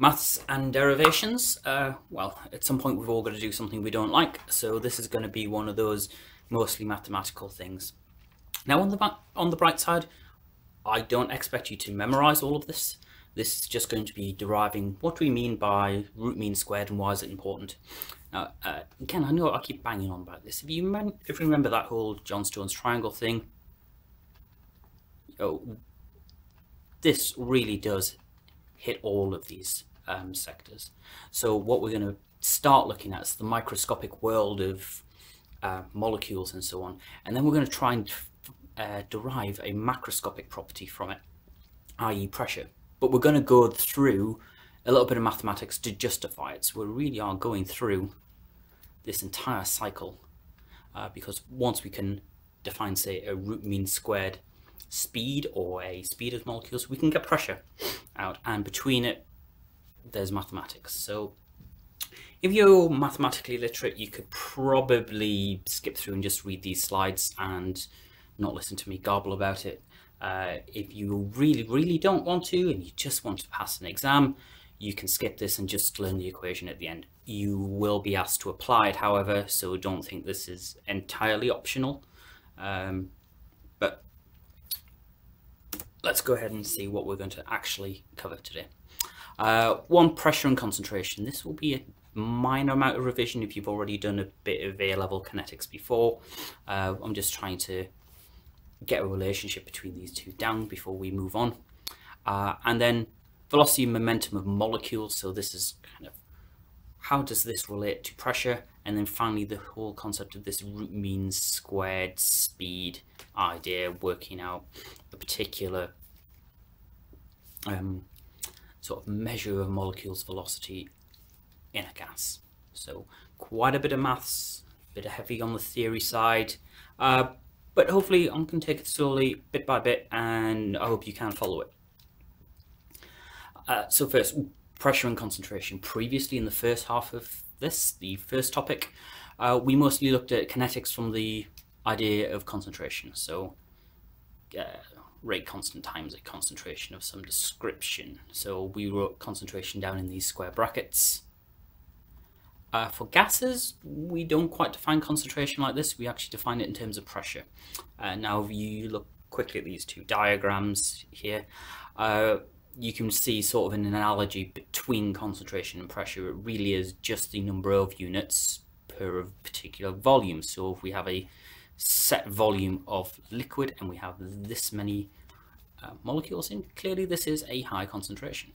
Maths and derivations, uh, well, at some point we've all got to do something we don't like, so this is going to be one of those mostly mathematical things. Now on the, on the bright side, I don't expect you to memorize all of this. This is just going to be deriving what we mean by root mean squared and why is it important. Now, uh, again, I know I keep banging on about this. If you, if you remember that whole Johnstone's triangle thing, oh, this really does hit all of these um, sectors. So what we're going to start looking at is the microscopic world of uh, molecules and so on. And then we're going to try and uh, derive a macroscopic property from it, i.e. pressure. But we're going to go through a little bit of mathematics to justify it. So we really are going through this entire cycle uh, because once we can define, say, a root mean squared speed or a speed of molecules, we can get pressure out. And between it, there's mathematics. So if you're mathematically literate, you could probably skip through and just read these slides and not listen to me garble about it. Uh, if you really, really don't want to and you just want to pass an exam, you can skip this and just learn the equation at the end. You will be asked to apply it, however, so don't think this is entirely optional. Um, but let's go ahead and see what we're going to actually cover today. Uh, one, pressure and concentration. This will be a minor amount of revision if you've already done a bit of A-level kinetics before. Uh, I'm just trying to get a relationship between these two down before we move on. Uh, and then velocity and momentum of molecules. So this is kind of how does this relate to pressure? And then finally, the whole concept of this root mean squared speed idea, working out a particular um, sort of measure of molecules velocity in a gas. So quite a bit of maths, a bit of heavy on the theory side, uh, but hopefully I can take it slowly, bit by bit, and I hope you can follow it. Uh, so first, pressure and concentration. Previously in the first half of this, the first topic, uh, we mostly looked at kinetics from the idea of concentration. So uh, rate constant times a concentration of some description. So we wrote concentration down in these square brackets. Uh, for gases, we don't quite define concentration like this. We actually define it in terms of pressure. Uh, now, if you look quickly at these two diagrams here, uh, you can see sort of an analogy between concentration and pressure. It really is just the number of units per particular volume. So if we have a set volume of liquid and we have this many uh, molecules in, clearly this is a high concentration.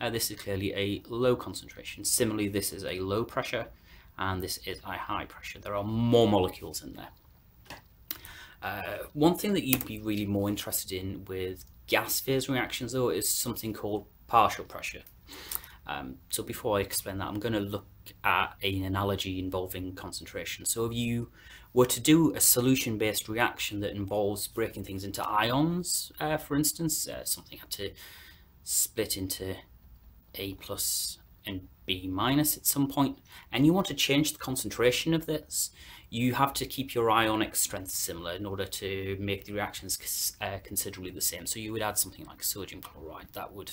Uh, this is clearly a low concentration. Similarly, this is a low pressure and this is a high pressure. There are more molecules in there. Uh, one thing that you'd be really more interested in with gas phase reactions though is something called partial pressure. Um, so before I explain that, I'm going to look at an analogy involving concentration. So if you were to do a solution-based reaction that involves breaking things into ions, uh, for instance, uh, something had to split into A plus and B minus at some point, and you want to change the concentration of this, you have to keep your ionic strength similar in order to make the reactions uh, considerably the same. So you would add something like sodium chloride that would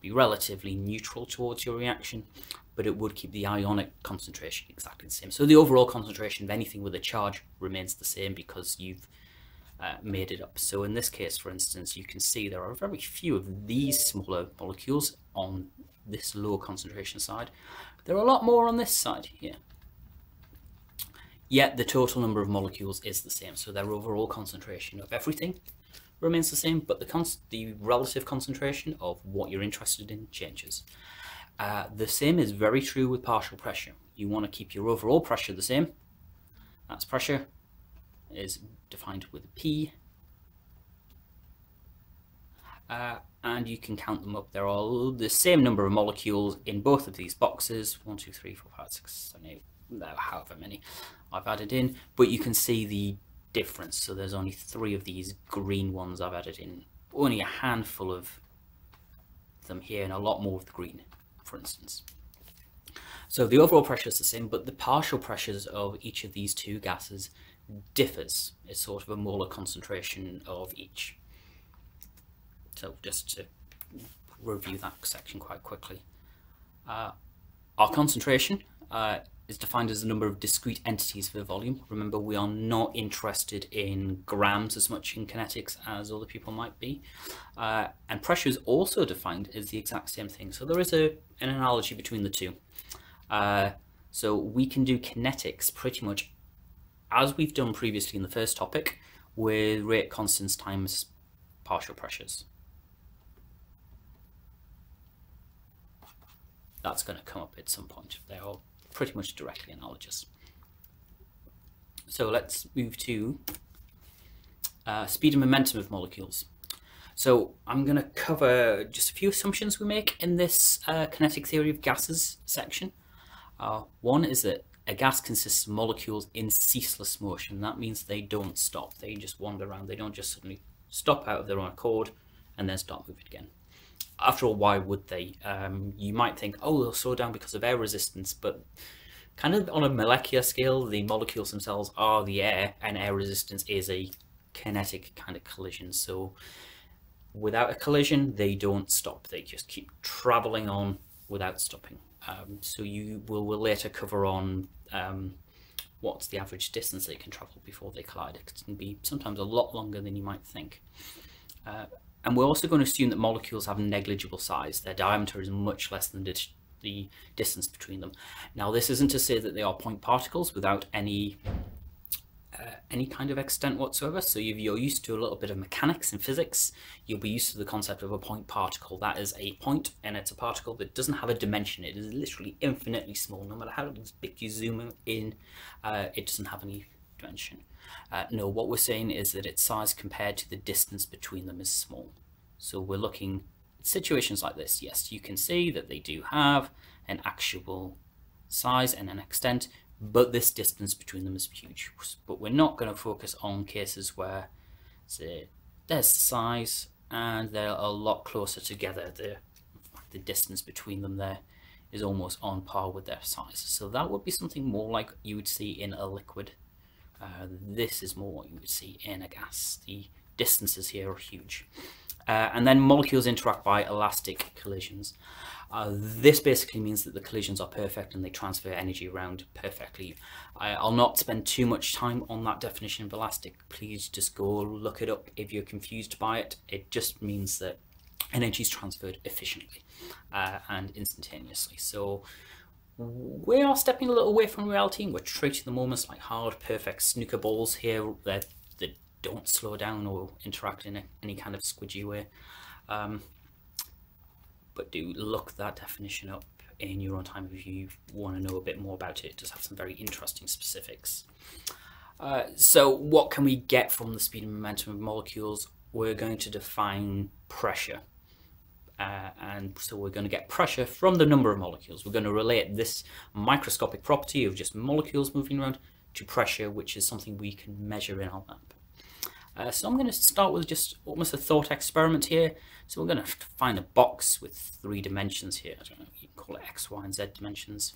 be relatively neutral towards your reaction, but it would keep the ionic concentration exactly the same. So the overall concentration of anything with a charge remains the same because you've uh, made it up. So in this case, for instance, you can see there are very few of these smaller molecules on this low concentration side. There are a lot more on this side here. Yet the total number of molecules is the same, so their overall concentration of everything remains the same, but the, the relative concentration of what you're interested in changes. Uh, the same is very true with partial pressure. You want to keep your overall pressure the same. That's pressure is defined with P. Uh, and you can count them up. There are the same number of molecules in both of these boxes. One, two, three, four, five, six, seven, eight, however many I've added in. But you can see the difference. So there's only three of these green ones I've added in. Only a handful of them here and a lot more of the green, for instance. So the overall pressure is the same, but the partial pressures of each of these two gases differs. It's sort of a molar concentration of each. So just to review that section quite quickly. Uh, our concentration uh, is defined as the number of discrete entities for the volume. Remember, we are not interested in grams as much in kinetics as other people might be. Uh, and pressure is also defined as the exact same thing. So there is a, an analogy between the two. Uh, so we can do kinetics pretty much as we've done previously in the first topic with rate constants times partial pressures. That's going to come up at some point. They're pretty much directly analogous. So let's move to uh, speed and momentum of molecules. So I'm going to cover just a few assumptions we make in this uh, kinetic theory of gases section. Uh, one is that a gas consists of molecules in ceaseless motion. That means they don't stop. They just wander around. They don't just suddenly stop out of their own accord and then start moving again. After all, why would they? Um, you might think, oh, they'll slow down because of air resistance, but kind of on a molecular scale, the molecules themselves are the air, and air resistance is a kinetic kind of collision. So without a collision, they don't stop. They just keep traveling on without stopping. Um, so you will, will later cover on um, what's the average distance they can travel before they collide. It can be sometimes a lot longer than you might think. Uh, and we're also going to assume that molecules have negligible size. Their diameter is much less than the distance between them. Now, this isn't to say that they are point particles without any uh, any kind of extent whatsoever. So if you're used to a little bit of mechanics and physics, you'll be used to the concept of a point particle. That is a point, and it's a particle that doesn't have a dimension. It is literally infinitely small. No matter how big you zoom in, uh, it doesn't have any dimension. Uh, no, what we're saying is that its size compared to the distance between them is small. So we're looking at situations like this. Yes, you can see that they do have an actual size and an extent, but this distance between them is huge. But we're not going to focus on cases where, say, there's the size and they're a lot closer together. The, the distance between them there is almost on par with their size. So that would be something more like you would see in a liquid. Uh, this is more what you would see in a gas. The distances here are huge. Uh, and then molecules interact by elastic collisions. Uh, this basically means that the collisions are perfect and they transfer energy around perfectly. I, will not spend too much time on that definition of elastic. Please just go look it up if you're confused by it. It just means that energy is transferred efficiently uh, and instantaneously. So we are stepping a little away from reality and we're treating them almost like hard, perfect snooker balls here that, that don't slow down or interact in a, any kind of squidgy way. Um, but do look that definition up in your own time if you want to know a bit more about it. It does have some very interesting specifics. Uh, so what can we get from the speed and momentum of molecules? We're going to define pressure. Uh, and so we're going to get pressure from the number of molecules. We're going to relate this microscopic property of just molecules moving around to pressure, which is something we can measure in our map. Uh, so I'm going to start with just almost a thought experiment here. So we're going to find a box with three dimensions here. I don't know, you can call it X, Y, and Z dimensions.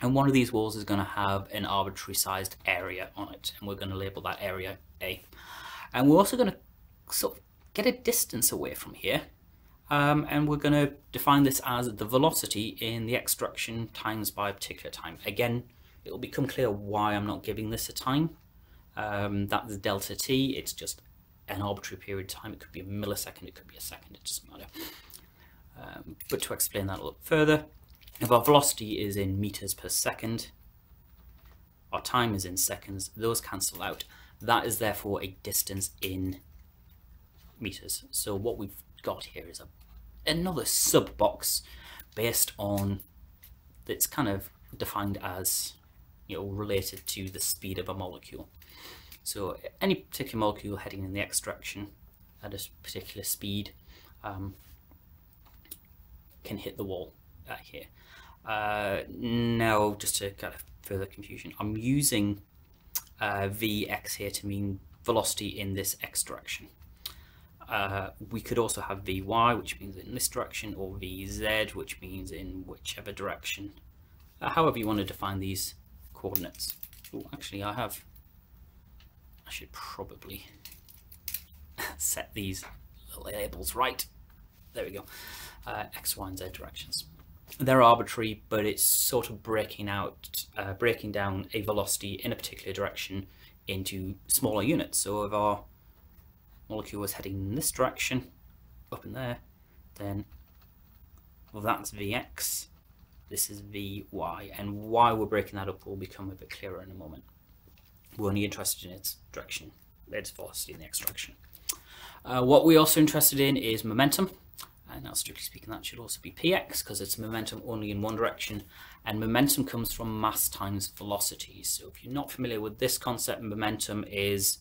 And one of these walls is going to have an arbitrary sized area on it. And we're going to label that area A. And we're also going to sort of get a distance away from here. Um, and we're going to define this as the velocity in the x direction times by a particular time. Again, it will become clear why I'm not giving this a time um, that's delta t. It's just an arbitrary period of time. It could be a millisecond, it could be a second, it doesn't matter. Um, but to explain that a little further, if our velocity is in meters per second, our time is in seconds, those cancel out. That is therefore a distance in meters. So what we've got here is a another sub box based on that's kind of defined as you know related to the speed of a molecule. So any particular molecule heading in the x direction at a particular speed um, can hit the wall uh, here. Uh, now, just to kind of further confusion, I'm using uh, Vx here to mean velocity in this x direction. Uh, we could also have Vy, which means in this direction, or Vz, which means in whichever direction. Uh, however you want to define these coordinates. Oh, actually, I have I should probably set these labels right. There we go. uh, x, y, and z directions. They're arbitrary, but it's sort of breaking out, uh, breaking down a velocity in a particular direction into smaller units. So if our molecule was heading in this direction, up in there, then well, that's Vx, this is Vy, and why we're breaking that up will become a bit clearer in a moment. We're only interested in its direction, its velocity in the x direction. Uh, what we're also interested in is momentum, and now strictly speaking that should also be px because it's momentum only in one direction, and momentum comes from mass times velocity. So if you're not familiar with this concept, momentum is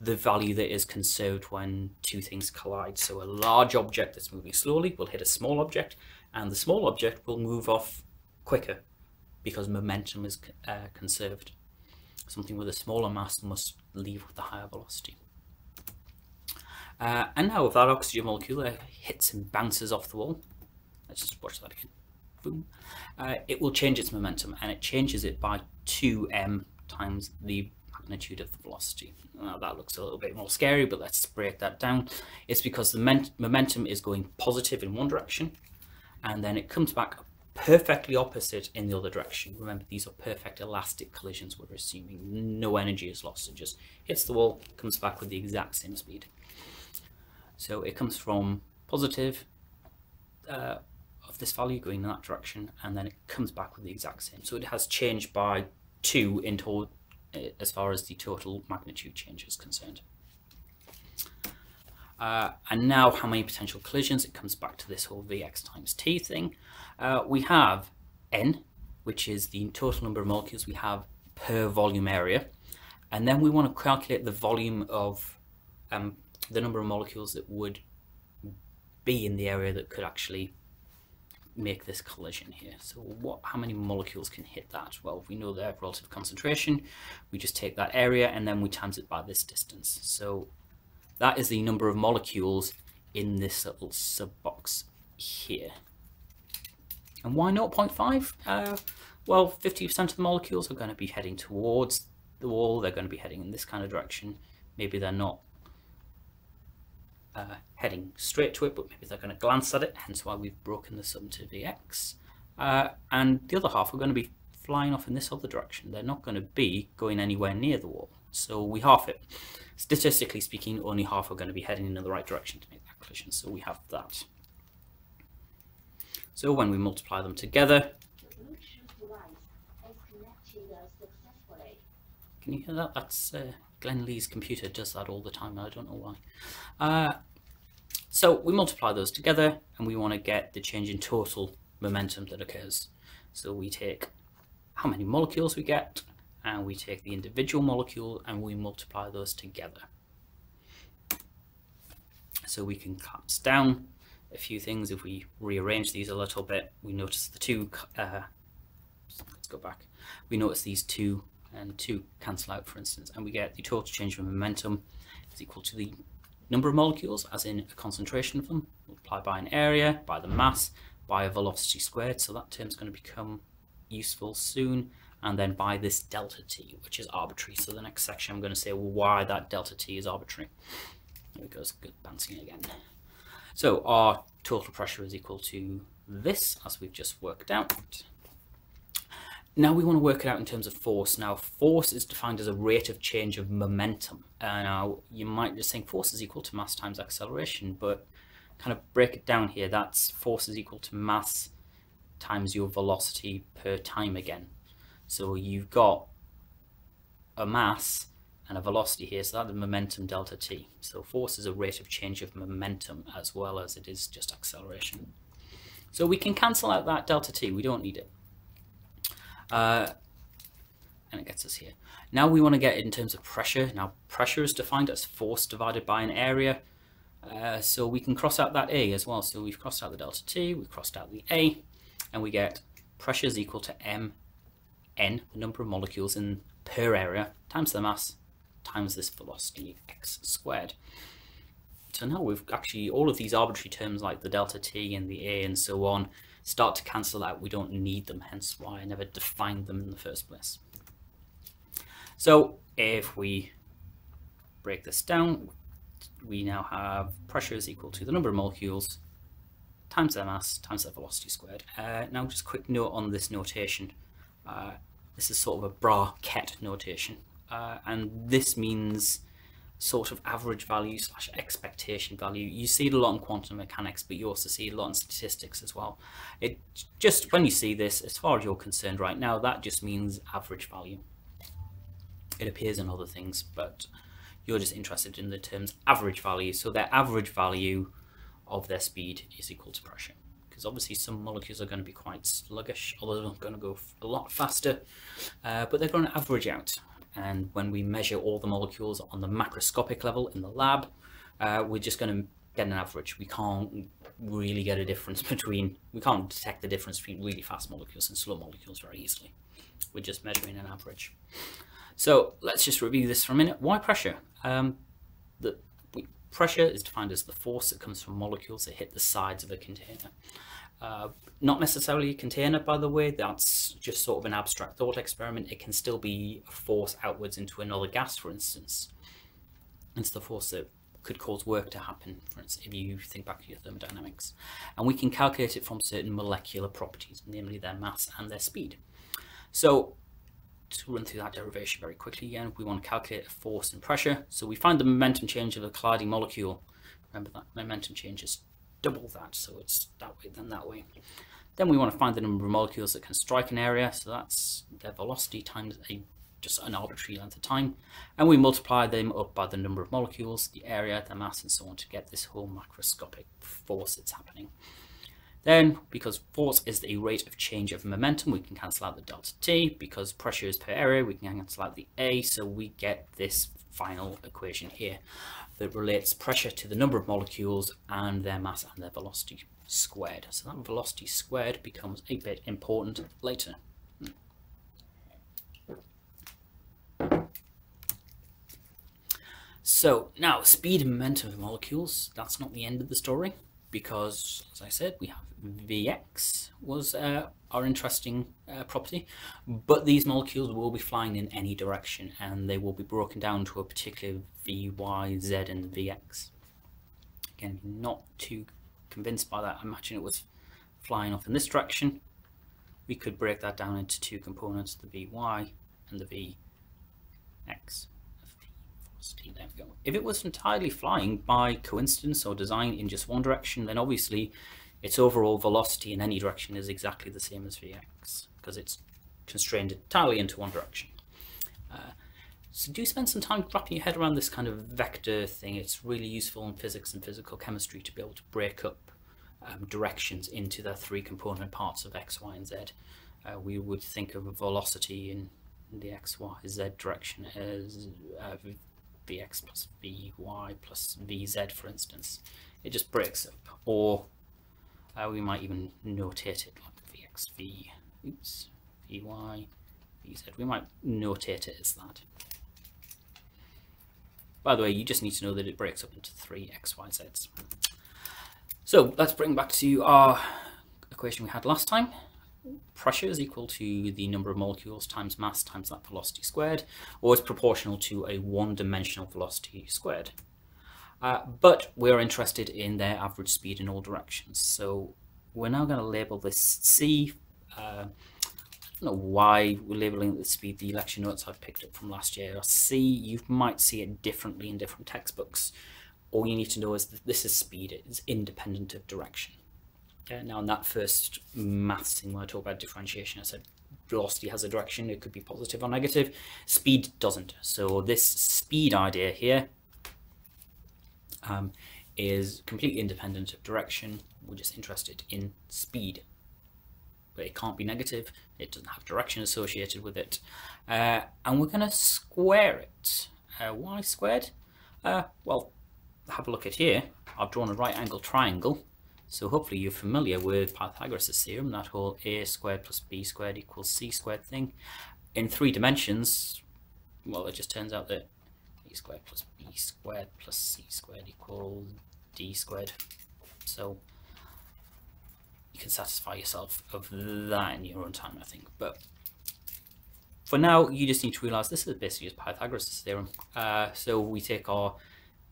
the value that is conserved when two things collide. So a large object that's moving slowly will hit a small object, and the small object will move off quicker because momentum is uh, conserved. Something with a smaller mass must leave with a higher velocity. Uh, and now if that oxygen molecule hits and bounces off the wall, let's just watch that again, boom, uh, it will change its momentum and it changes it by 2m times the magnitude of the velocity. Now that looks a little bit more scary, but let's break that down. It's because the momentum is going positive in one direction and then it comes back perfectly opposite in the other direction. Remember, these are perfect elastic collisions we're assuming. No energy is lost. It just hits the wall, comes back with the exact same speed. So it comes from positive uh, of this value going in that direction, and then it comes back with the exact same. So it has changed by 2 in total as far as the total magnitude change is concerned. Uh, and now how many potential collisions? It comes back to this whole Vx times t thing. Uh, we have n, which is the total number of molecules we have per volume area. And then we want to calculate the volume of um, the number of molecules that would be in the area that could actually make this collision here. So what, how many molecules can hit that? Well, we know their relative concentration, we just take that area and then we times it by this distance. So that is the number of molecules in this little sub box here. And why not 0.5? Uh, well, 50% of the molecules are going to be heading towards the wall. They're going to be heading in this kind of direction. Maybe they're not uh, heading straight to it, but maybe they're going to glance at it, hence why we've broken this up to Vx. Uh, and the other half are going to be flying off in this other direction. They're not going to be going anywhere near the wall. So we half it. Statistically speaking, only half are going to be heading in the right direction to make that collision. So we have that. So when we multiply them together, can you hear that? That's uh, Glenn Lee's computer does that all the time. I don't know why. Uh, so we multiply those together and we want to get the change in total momentum that occurs. So we take how many molecules we get and we take the individual molecule and we multiply those together. So we can cut down a few things. If we rearrange these a little bit, we notice the two, uh, let's go back, we notice these two Um, and two cancel out for instance, and we get the total change of momentum is equal to the number of molecules, as in a concentration of them, multiplied by an area, by the mass, by a velocity squared, so that term's going to become useful soon, and then by this delta t, which is arbitrary. So the next section I'm going to say why that delta t is arbitrary. There it goes, good bouncing again. So our total pressure is equal to this, as we've just worked out. Now we want to work it out in terms of force. Now force is defined as a rate of change of momentum. Uh, now you might just think force is equal to mass times acceleration, but kind of break it down here. That's force is equal to mass times your velocity per time again. So you've got a mass and a velocity here, so that's the momentum delta t. So force is a rate of change of momentum as well as it is just acceleration. So we can cancel out that delta t, we don't need it. Uh, and it gets us here. Now we want to get in terms of pressure. Now pressure is defined as force divided by an area. Uh, so we can cross out that A as well. So we've crossed out the delta T, we've crossed out the A, and we get pressure is equal to m n, the number of molecules in per area, times the mass times this velocity x squared. So now we've actually, all of these arbitrary terms like the delta t and the a and so on start to cancel out. We don't need them, hence why I never defined them in the first place. So if we break this down, we now have pressure is equal to the number of molecules times their mass times their velocity squared. Uh, now just quick note on this notation. Uh, this is sort of a bra-ket notation. Uh, and this means sort of average value slash expectation value. You see it a lot in quantum mechanics, but you also see a lot in statistics as well. It just when you see this, as far as you're concerned right now, that just means average value. It appears in other things, but you're just interested in the terms average value. So their average value of their speed is equal to pressure. Because obviously some molecules are going to be quite sluggish, although they're going to go a lot faster, uh, but they're going to average out and when we measure all the molecules on the macroscopic level in the lab, uh, we're just going to get an average. We can't really get a difference between, we can't detect the difference between really fast molecules and slow molecules very easily. We're just measuring an average. So let's just review this for a minute. Why pressure? Um, the pressure is defined as the force that comes from molecules that hit the sides of a container. Uh, not necessarily a container, by the way, that's just sort of an abstract thought experiment. It can still be a force outwards into another gas, for instance. It's the force that could cause work to happen, for instance, if you think back to your thermodynamics. And we can calculate it from certain molecular properties, namely their mass and their speed. So to run through that derivation very quickly again, we want to calculate a force and pressure. So we find the momentum change of a colliding molecule. Remember that momentum change is double that, so it's that way, then that way. Then we want to find the number of molecules that can strike an area, so that's their velocity times a just an arbitrary length of time, and we multiply them up by the number of molecules, the area, the mass, and so on to get this whole macroscopic force that's happening. Then, because force is the rate of change of momentum, we can cancel out the delta T. Because pressure is per area, we can cancel out the A, so we get this final equation here that relates pressure to the number of molecules and their mass and their velocity squared. So that velocity squared becomes a bit important later. So now speed and momentum of molecules, that's not the end of the story because as I said we have Vx was uh, our interesting uh, property, but these molecules will be flying in any direction and they will be broken down to a particular v, y, z and vx. Again, not too convinced by that. I imagine it was flying off in this direction. We could break that down into two components, the vy and the vx. There we go. If it was entirely flying by coincidence or design in just one direction, then obviously its overall velocity in any direction is exactly the same as Vx because it's constrained entirely into one direction. Uh, so do spend some time wrapping your head around this kind of vector thing. It's really useful in physics and physical chemistry to be able to break up um, directions into the three component parts of x, y, and z. Uh, we would think of a velocity in the x, y, z direction as uh, vx plus vy plus vz, for instance. It just breaks up. Or uh, we might even notate it like vxv, oops, vy, vz. We might notate it as that. By the way, you just need to know that it breaks up into three x, y, z's. So let's bring back to our equation we had last time. Pressure is equal to the number of molecules times mass times that velocity squared, or is proportional to a one-dimensional velocity squared. Uh, but we're interested in their average speed in all directions. So we're now going to label this C. Uh, I don't know why we're labeling it the speed. The lecture notes I've picked up from last year C. You might see it differently in different textbooks. All you need to know is that this is speed. It is independent of direction. Uh, now, in that first maths thing, when I talk about differentiation, I said velocity has a direction. It could be positive or negative. Speed doesn't. So this speed idea here um, is completely independent of direction. We're just interested in speed. But it can't be negative. It doesn't have direction associated with it. Uh, and we're going to square it. Uh, why squared? Uh, well, have a look at here. I've drawn a right angle triangle. So hopefully you're familiar with Pythagoras' theorem, that whole a squared plus b squared equals c squared thing. In three dimensions, well, it just turns out that squared plus b squared plus c squared equals d squared. So you can satisfy yourself of that in your own time, I think. But for now, you just need to realize this is basically Pythagoras' theorem. Uh, so we take our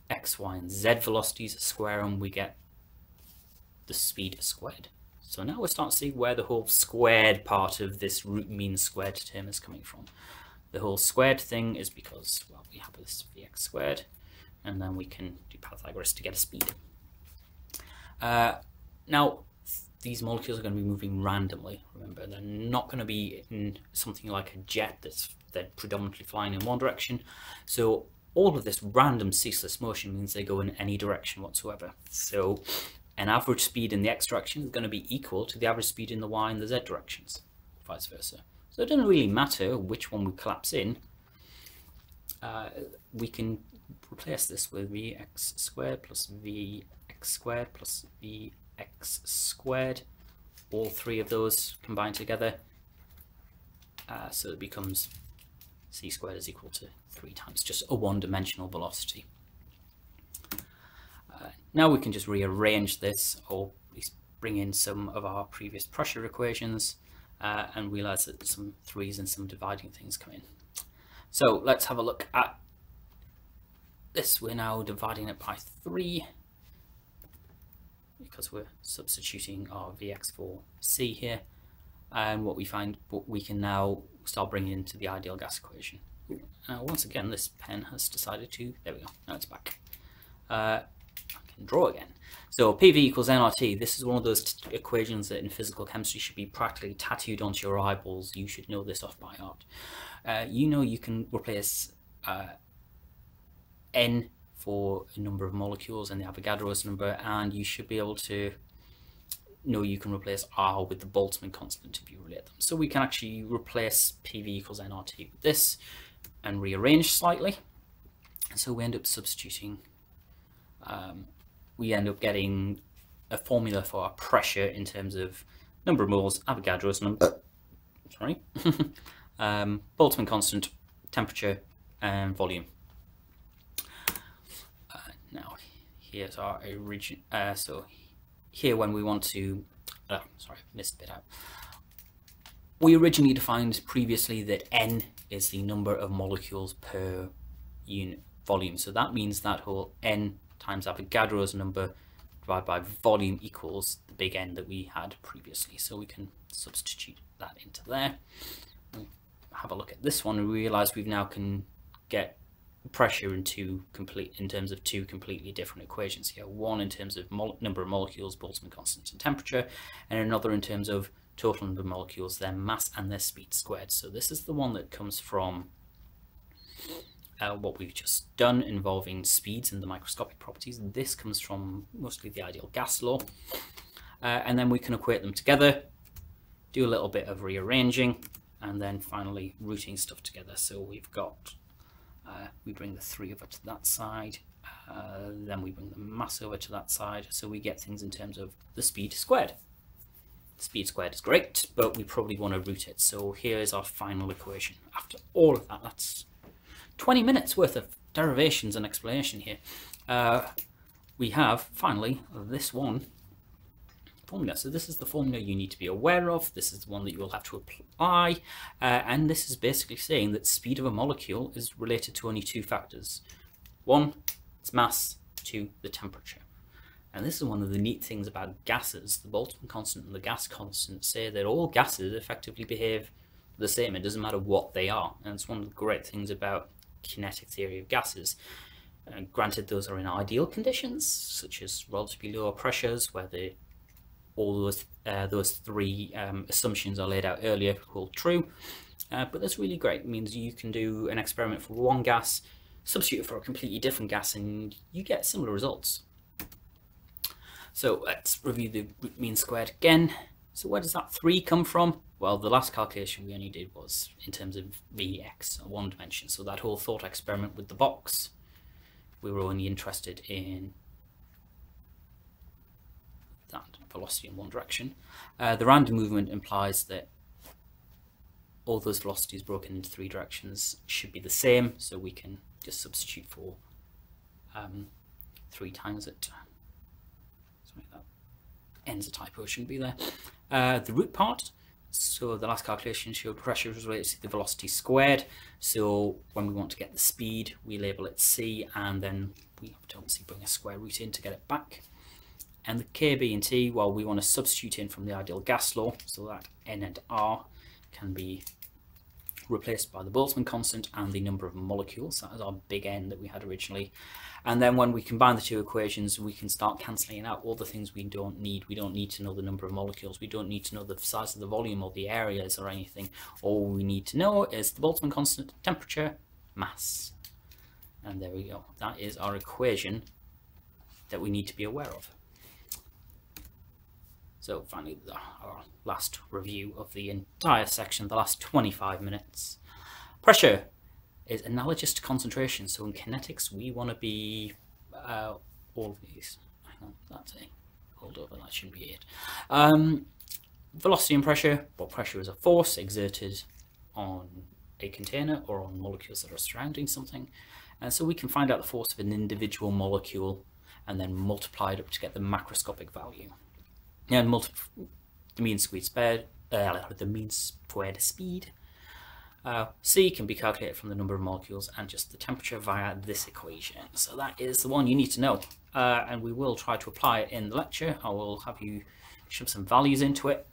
x, y, and z velocities, square them, we get the speed squared. So now we're starting to see where the whole squared part of this root mean squared term is coming from. The whole squared thing is because, well, we have this vx squared, and then we can do Pythagoras to get a speed. Uh, now, these molecules are going to be moving randomly. Remember, they're not going to be in something like a jet that's they're predominantly flying in one direction. So all of this random ceaseless motion means they go in any direction whatsoever. So an average speed in the x direction is going to be equal to the average speed in the y and the z directions, vice versa. So it doesn't really matter which one we collapse in. Uh, we can replace this with vx squared plus vx squared plus vx squared. All three of those combined together. Uh, so it becomes c squared is equal to 3 times just a one-dimensional velocity. Uh, now we can just rearrange this or at least bring in some of our previous pressure equations uh, and realize that some threes and some dividing things come in. So let's have a look at this. We're now dividing it by 3 because we're substituting our Vx for C here and what we find what we can now start bringing into the ideal gas equation. Uh, once again, this pen has decided to, there we go, now it's back. Uh, can draw again. So PV equals nRT, this is one of those equations that in physical chemistry should be practically tattooed onto your eyeballs. You should know this off by heart. Uh, you know you can replace uh, N for a number of molecules and the Avogadro's number, and you should be able to know you can replace R with the Boltzmann constant if you relate them. So we can actually replace PV equals nRT with this and rearrange slightly. So we end up substituting, um, we end up getting a formula for our pressure in terms of number of moles, Avogadro's number, sorry, um, Boltzmann constant, temperature, and volume. Uh, now, here's our origin. Uh, so here, when we want to, oh, sorry, missed a bit out. We originally defined previously that n is the number of molecules per unit volume. So that means that whole n times Avogadro's number divided by volume equals the big N that we had previously. So we can substitute that into there. have a look at this one and realize we've now can get pressure in two complete in terms of two completely different equations here. One in terms of number of molecules, Boltzmann constant and temperature, and another in terms of total number of molecules, their mass and their speed squared. So this is the one that comes from uh, what we've just done involving speeds and the microscopic properties. This comes from mostly the ideal gas law. Uh, and then we can equate them together, do a little bit of rearranging, and then finally rooting stuff together. So we've got, uh, we bring the three over to that side, uh, then we bring the mass over to that side, so we get things in terms of the speed squared speed squared is great, but we probably want to root it. So here is our final equation. After all of that, that's 20 minutes worth of derivations and explanation here. Uh, we have, finally, this one formula. So this is the formula you need to be aware of. This is the one that you will have to apply. Uh, and this is basically saying that speed of a molecule is related to only two factors. One, its mass, two, the temperature. And this is one of the neat things about gases. The Boltzmann constant and the gas constant say that all gases effectively behave the same. It doesn't matter what they are. And it's one of the great things about kinetic theory of gases. Uh, granted, those are in ideal conditions, such as relatively lower pressures, where the, all those, uh, those three um, assumptions are laid out earlier hold true. Uh, but that's really great. It means you can do an experiment for one gas, substitute for a completely different gas, and you get similar results. So let's review the mean squared again. So where does that 3 come from? Well, the last calculation we only did was in terms of Vx, one dimension. So that whole thought experiment with the box, we were only interested in that velocity in one direction. Uh, the random movement implies that all those velocities broken into three directions should be the same, so we can just substitute for um, three times it Sorry, that ends a typo, shouldn't be there. Uh, the root part, so the last calculation showed pressure is related to the velocity squared. So when we want to get the speed, we label it c, and then we have to obviously bring a square root in to get it back. And the K, B and T, well, we want to substitute in from the ideal gas law so that N and R can be replaced by the Boltzmann constant and the number of molecules. That is our big N that we had originally. And then when we combine the two equations, we can start cancelling out all the things we don't need. We don't need to know the number of molecules. We don't need to know the size of the volume or the areas or anything. All we need to know is the Boltzmann constant, temperature, mass. And there we go. That is our equation that we need to be aware of. So finally, our last review of the entire section, the last 25 minutes. Pressure is analogous to concentration. So in kinetics, we want to be uh, all of these. Hang on, that's a hold over, that shouldn't be it. Um, velocity and pressure. Well, pressure is a force exerted on a container or on molecules that are surrounding something. And so we can find out the force of an individual molecule and then multiply it up to get the macroscopic value and multi the mean squared speed, uh, the mean squared speed. Uh, C can be calculated from the number of molecules and just the temperature via this equation. So that is the one you need to know. Uh, and we will try to apply it in the lecture. I will have you shove some values into it,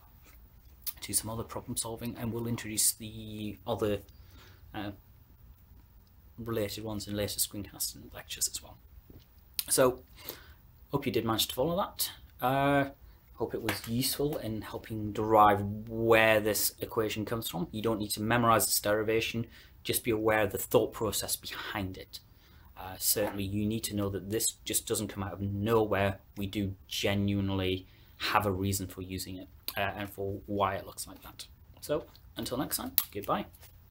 do some other problem solving, and we'll introduce the other uh, related ones in later screencasts and lectures as well. So, hope you did manage to follow that. Hope it was useful in helping derive where this equation comes from. You don't need to memorize its derivation, just be aware of the thought process behind it. Uh, certainly you need to know that this just doesn't come out of nowhere. We do genuinely have a reason for using it uh, and for why it looks like that. So until next time, goodbye.